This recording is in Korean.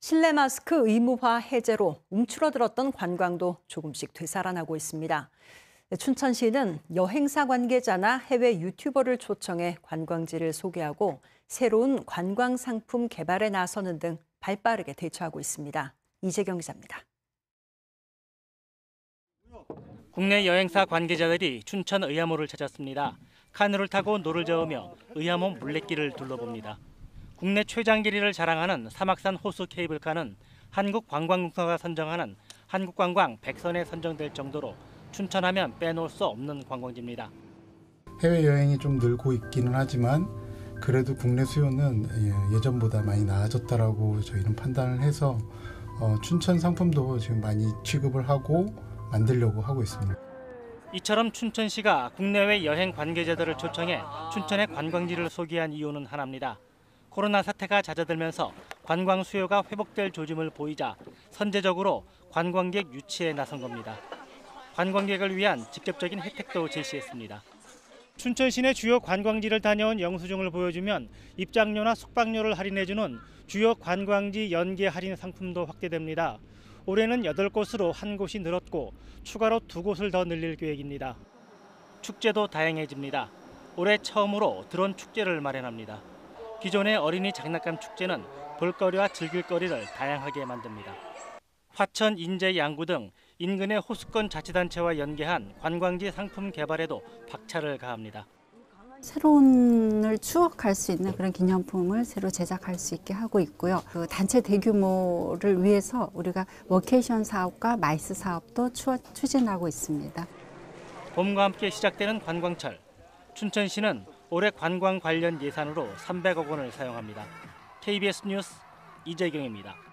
실내 마스크 의무화 해제로 움츠러들었던 관광도 조금씩 되살아나고 있습니다. 춘천시는 여행사 관계자나 해외 유튜버를 초청해 관광지를 소개하고 새로운 관광 상품 개발에 나서는 등 발빠르게 대처하고 있습니다. 이재경 기자입니다. 국내 여행사 관계자들이 춘천 의암호를 찾았습니다. 카누를 타고 노를 저으며 의암호 물레길을 둘러봅니다. 국내 최장 길이를 자랑하는 사막산 호수 케이블카는 한국관광공사가 선정하는 한국관광 100선에 선정될 정도로 춘천하면 빼놓을 수 없는 관광지입니다. 해외여행이 좀 늘고 있기는 하지만 그래도 국내 수요는 예, 예전보다 많이 나아졌다라고 저희는 판단을 해서 어, 춘천 상품도 지금 많이 취급을 하고 만들려고 하고 있습니다. 이처럼 춘천시가 국내외 여행 관계자들을 초청해 춘천의 관광지를 소개한 이유는 하나입니다. 코로나 사태가 잦아들면서 관광 수요가 회복될 조짐을 보이자 선제적으로 관광객 유치에 나선 겁니다. 관광객을 위한 직접적인 혜택도 제시했습니다. 춘천 시내 주요 관광지를 다녀온 영수증을 보여주면 입장료나 숙박료를 할인해주는 주요 관광지 연계 할인 상품도 확대됩니다. 올해는 8곳으로 한 곳이 늘었고 추가로 두 곳을 더 늘릴 계획입니다. 축제도 다양해집니다. 올해 처음으로 드론 축제를 마련합니다. 기존의 어린이 장난감 축제는 볼거리와 즐길거리를 다양하게 만듭니다. 화천, 인제, 양구 등 인근의 호수권 자치단체와 연계한 관광지 상품 개발에도 박차를 가합니다. 새로운을 추억할 수 있는 그런 기념품을 새로 제작할 수 있게 하고 있고요. 그 단체 대규모를 위해서 우리가 워케이션 사업과 MICE 사업도 추, 추진하고 있습니다. 봄과 함께 시작되는 관광철. 춘천시는 올해 관광 관련 예산으로 300억 원을 사용합니다. KBS 뉴스 이재경입니다.